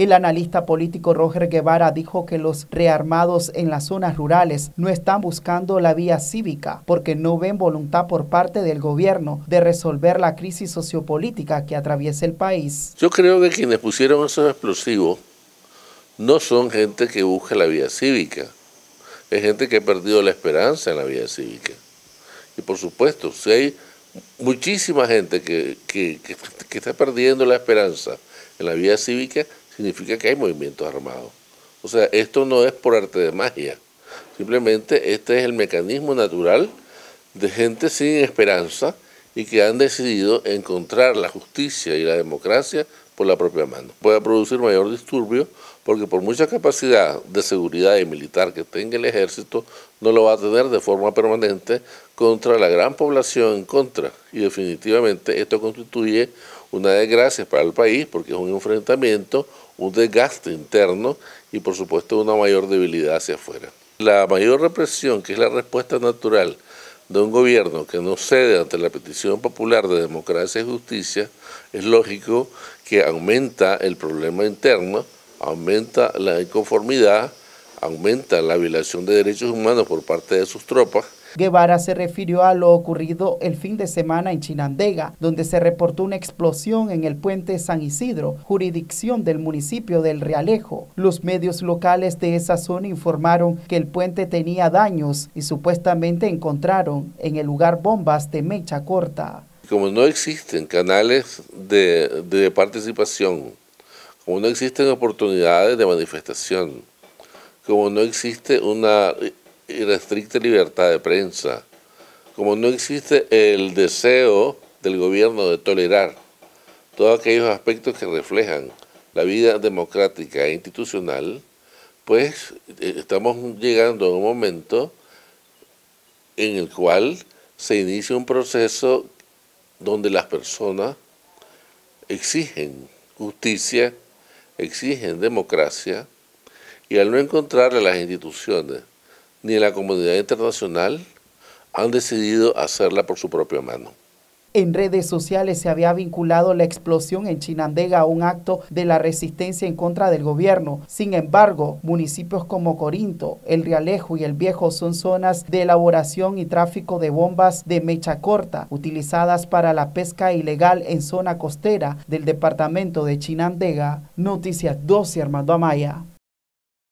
El analista político Roger Guevara dijo que los rearmados en las zonas rurales no están buscando la vía cívica porque no ven voluntad por parte del gobierno de resolver la crisis sociopolítica que atraviesa el país. Yo creo que quienes pusieron esos explosivos no son gente que busca la vía cívica, es gente que ha perdido la esperanza en la vía cívica. Y por supuesto, si hay muchísima gente que, que, está perdiendo la esperanza en la vía cívica, significa que hay movimientos armados. O sea, esto no es por arte de magia, simplemente este es el mecanismo natural de gente sin esperanza y que han decidido encontrar la justicia y la democracia por la propia mano. Puede producir mayor disturbio porque por mucha capacidad de seguridad y militar que tenga el ejército, no lo va a tener de forma permanente contra la gran población en contra. Y definitivamente esto constituye una desgracia para el país porque es un enfrentamiento, un desgaste interno y por supuesto una mayor debilidad hacia afuera. La mayor represión, que es la respuesta natural de un gobierno que no cede ante la petición popular de democracia y justicia, es lógico que aumenta el problema interno, aumenta la inconformidad, aumenta la violación de derechos humanos por parte de sus tropas. Guevara se refirió a lo ocurrido el fin de semana en Chinandega, donde se reportó una explosión en el puente San Isidro, jurisdicción del municipio del Realejo. Los medios locales de esa zona informaron que el puente tenía daños y supuestamente encontraron en el lugar bombas de mecha corta. Como no existen canales de, de participación como no existen oportunidades de manifestación, como no existe una irrestricta libertad de prensa, como no existe el deseo del gobierno de tolerar todos aquellos aspectos que reflejan la vida democrática e institucional, pues eh, estamos llegando a un momento en el cual se inicia un proceso donde las personas exigen justicia, exigen democracia y al no encontrarle las instituciones ni la comunidad internacional, han decidido hacerla por su propia mano. En redes sociales se había vinculado la explosión en Chinandega a un acto de la resistencia en contra del gobierno. Sin embargo, municipios como Corinto, El Realejo y El Viejo son zonas de elaboración y tráfico de bombas de mecha corta utilizadas para la pesca ilegal en zona costera del departamento de Chinandega. Noticias 12 Armando Amaya.